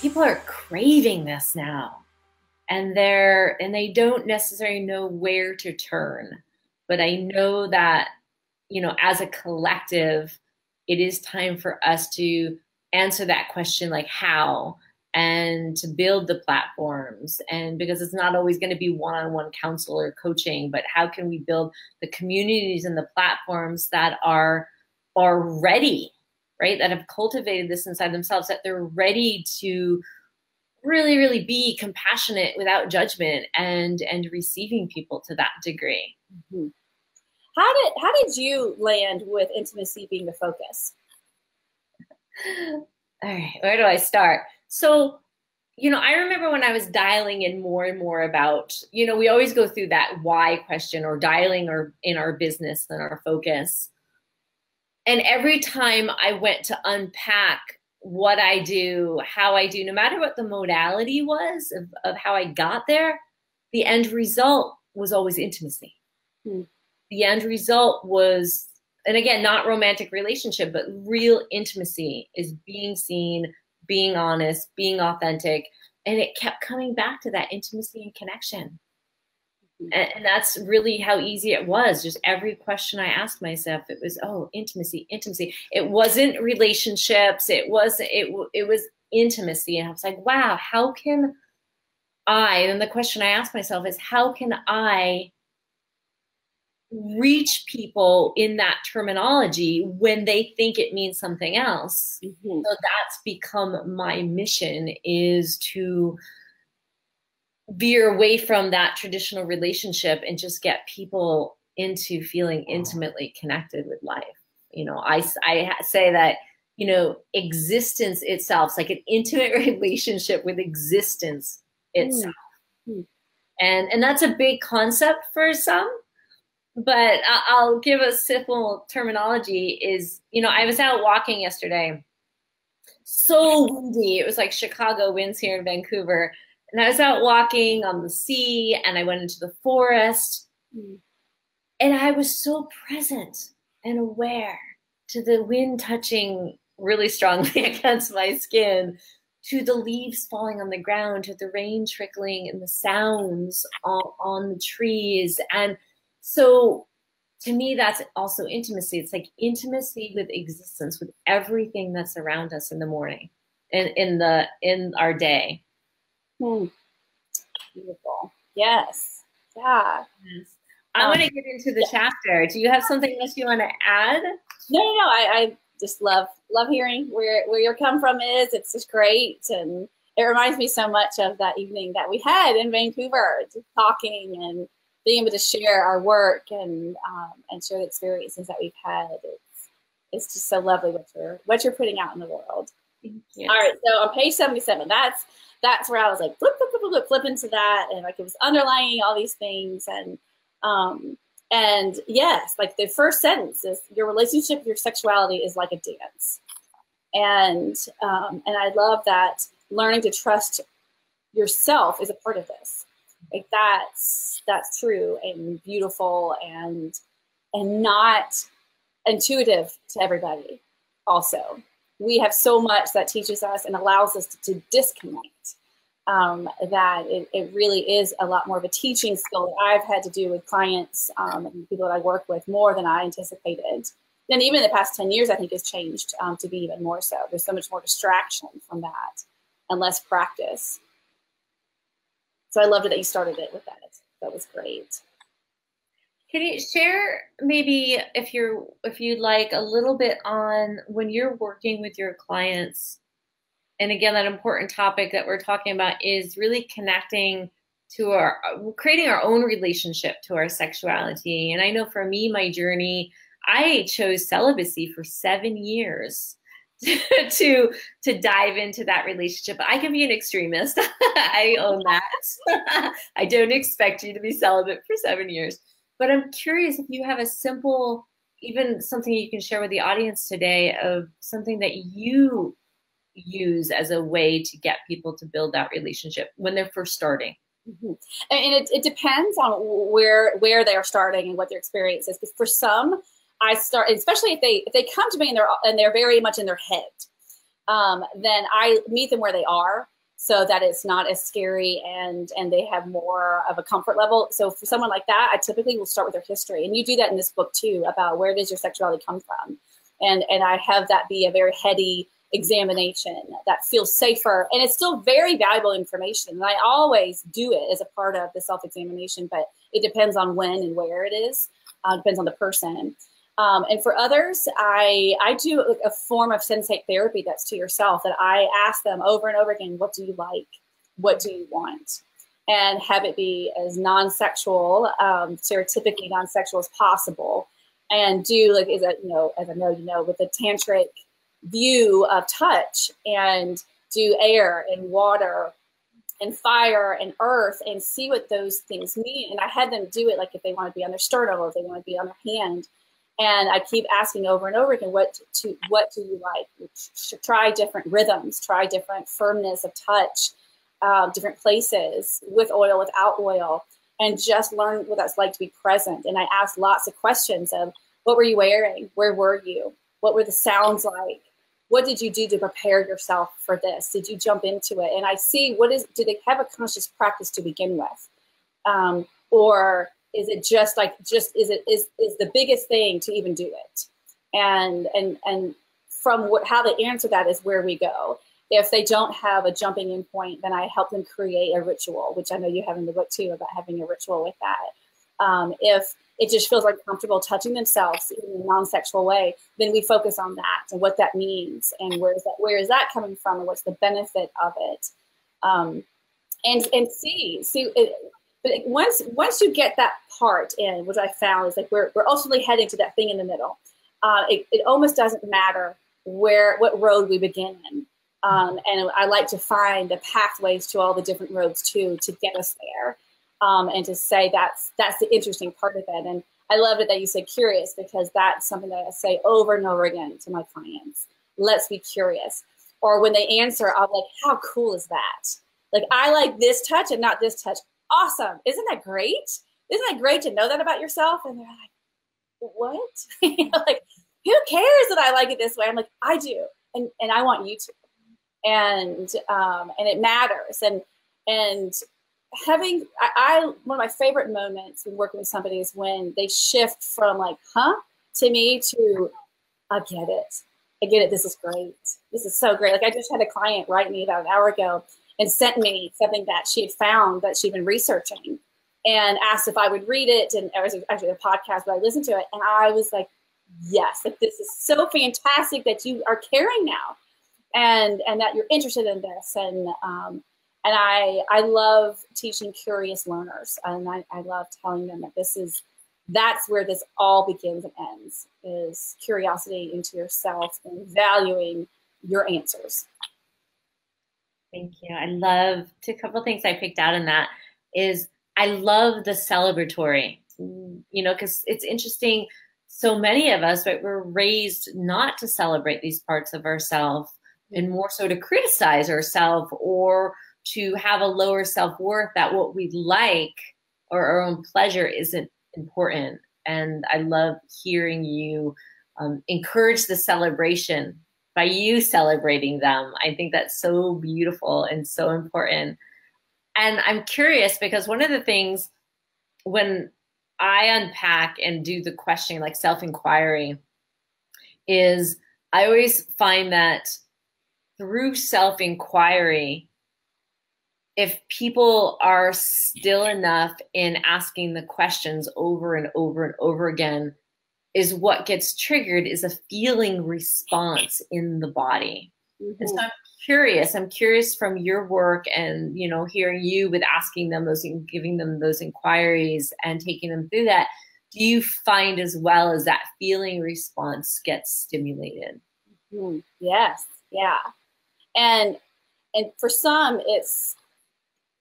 people are craving this now. And they're and they don't necessarily know where to turn but i know that you know as a collective it is time for us to answer that question like how? And to build the platforms. And because it's not always going to be one-on-one counsel or coaching but how can we build the communities and the platforms that are are ready right that have cultivated this inside themselves that they're ready to really really be compassionate without judgment and and receiving people to that degree. Mm-hmm. how did how did you land with intimacy being the focus? All right where do i start? So you know i remember when i was dialing in more and more about you know we always go through that why question or dialing or in our business and our focus and every time i went to unpack what I do, how I do, no matter what the modality was of, of how I got there, the end result was always intimacy. Hmm. The end result was, and again, not romantic relationship, but real intimacy is being seen, being honest, being authentic. And it kept coming back to that intimacy and connection. And, and, that's really how easy it was. Just every question I asked myself, it was, oh, intimacy, intimacy. It wasn't relationships. It was it it was intimacy. And I was like, wow, how can I? And the question I asked myself is, how can I reach people in that terminology when they think it means something else? Mm-hmm. So that's become my mission is to veer away from that traditional relationship and just get people into feeling intimately connected with life. You know, I, I say that, you know, existence itself, is like an intimate relationship with existence itself. Mm. And, and that's a big concept for some, but I'll give a simple terminology is, you know, I was out walking yesterday, so windy. It was like Chicago winds here in Vancouver and I was out walking on the sea and I went into the forest. Mm. And I was so present and aware to the wind touching really strongly against my skin, to the leaves falling on the ground, to the rain trickling and the sounds on, on the trees. And so to me, that's also intimacy. It's like intimacy with existence, with everything that's around us in the morning and in the in our day. Hmm. Beautiful. Yes. Yeah. Yes. I um, want to get into the yeah. chapter. Do you have something else you want to add? No, no, no. I, I just love love hearing where where your come from is. It's just great, and it reminds me so much of that evening that we had in Vancouver, just talking and being able to share our work and um, and share the experiences that we've had. It's it's just so lovely what you're what you're putting out in the world. All right, so on page seventy seven, that's that's where I was like flip, flip, flip, flip, flip into that, and like it was underlining all these things, and um, and yes, like the first sentence is your relationship your sexuality is like a dance, and um, and I love that learning to trust yourself is a part of this. Like that's that's true and beautiful and and not intuitive to everybody. Also, we have so much that teaches us and allows us to, to disconnect um, that it, it, really is a lot more of a teaching skill that I've had to do with clients um, and people that I work with more than I anticipated. And even in the past 10 years, I think has changed um, to be even more so. There's so much more distraction from that and less practice. So I loved it that you started it with that. That was great. Can you share maybe if you're if you'd like a little bit on when you're working with your clients and again that important topic that we're talking about is really connecting to our creating our own relationship to our sexuality and I know for me my journey I chose celibacy for 7 years to to dive into that relationship. I can be an extremist. I own that. I don't expect you to be celibate for 7 years but I'm curious if you have a simple, even something you can share with the audience today of something that you use as a way to get people to build that relationship when they're first starting. Mm-hmm. And it, it depends on where where they are starting and what their experience is. Because for some, I start, especially if they if they come to me and they're and they're very much in their head. um, then I meet them where they are so that it's not as scary and and they have more of a comfort level. So for someone like that, I typically will start with their history, and you do that in this book too about where does your sexuality come from, and and I have that be a very heady examination that feels safer and it's still very valuable information. And i always do it as a part of the self-examination but it depends on when and where it is. Uh, depends on the person um, and for others, I I do a form of sensate therapy that's to yourself that I ask them over and over again, what do you like? What do you want? And have it be as non-sexual, um, stereotypically non-sexual as possible. And do like is that you know, as I know you know, with the tantric view of touch and do air and water and fire and earth and see what those things mean. And I had them do it like if they want to be on their sternum or if they want to be on their hand and I keep asking over and over again, what to what do you like? Try different rhythms, try different firmness of touch, um, different places with oil, without oil, and just learn what that's like to be present. And I ask lots of questions of what were you wearing? Where were you? What were the sounds like? What did you do to prepare yourself for this? Did you jump into it? And I see what is, do they have a conscious practice to begin with? Um, or is it just like just is it is is the biggest thing to even do it? And and and from what how they answer that is where we go. If they don't have a jumping in point then i help them create a ritual which i know you have in the book too about having a ritual with that. Um, if it just feels like comfortable touching themselves in a non-sexual way then we focus on that and what that means and where is that where is that coming from and what's the benefit of it? Um, and and see see it, but once once you get that part in, which I found is like we're we're ultimately heading to that thing in the middle. Uh, it, it almost doesn't matter where what road we begin in. Um, and I like to find the pathways to all the different roads too to get us there, um, and to say that's that's the interesting part of it. And I loved it that you said curious because that's something that I say over and over again to my clients. Let's be curious. Or when they answer, I'm like, how cool is that? Like I like this touch and not this touch awesome. Isn't that great? Isn't that great to know that about yourself? And they're like, what? like, who cares that I like it this way? I'm like, I do. And, and I want you to. And, um, and it matters. And, and having, I, I, one of my favorite moments when working with somebody is when they shift from like, huh, to me to, I get it. I get it. This is great. This is so great. Like I just had a client write me about an hour ago and sent me something that she had found that she'd been researching and asked if I would read it. And it was actually a podcast, but I listened to it. And I was like, yes, like this is so fantastic that you are caring now and, and that you're interested in this. And, um, and I, I love teaching curious learners. And I, I love telling them that this is, that's where this all begins and ends is curiosity into yourself and valuing your answers. Thank you. I love a couple things I picked out in that is I love the celebratory, you know, because it's interesting. So many of us, right, we're raised not to celebrate these parts of ourselves and more so to criticize ourselves or to have a lower self worth that what we like or our own pleasure isn't important. And I love hearing you um, encourage the celebration by you celebrating them. I think that's so beautiful and so important. And I'm curious because one of the things when I unpack and do the questioning, like self inquiry, is I always find that through self inquiry, if people are still enough in asking the questions over and over and over again, is what gets triggered is a feeling response in the body. Mm-hmm. And so mm-hmm. I'm curious. I'm curious from your work and you know hearing you with asking them those, giving them those inquiries and taking them through that. Do you find as well as that feeling response gets stimulated? Mm-hmm. Yes, yeah, and and for some it's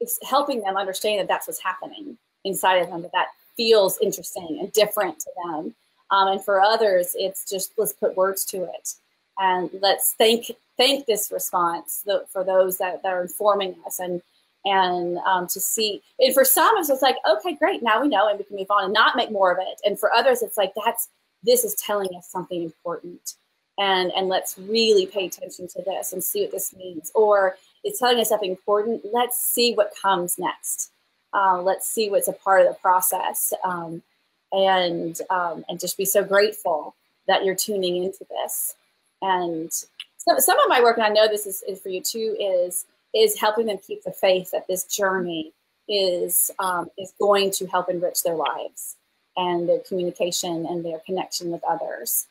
it's helping them understand that that's what's happening inside of them that that feels interesting and different to them um, and for others, it's just let's put words to it. And let's thank thank this response for those that, that are informing us and and um, to see. And for some it's like okay great now we know and we can move on and not make more of it. And for others it's like that's this is telling us something important. And and let's really pay attention to this and see what this means. Or it's telling us something important let's see what comes next. Uh, let's see what's a part of the process um, and um, and just be so grateful that you're tuning into this. And so, some of my work and i know this is, is for you too is is helping them keep the faith that this journey is um, is going to help enrich their lives and their communication and their connection with others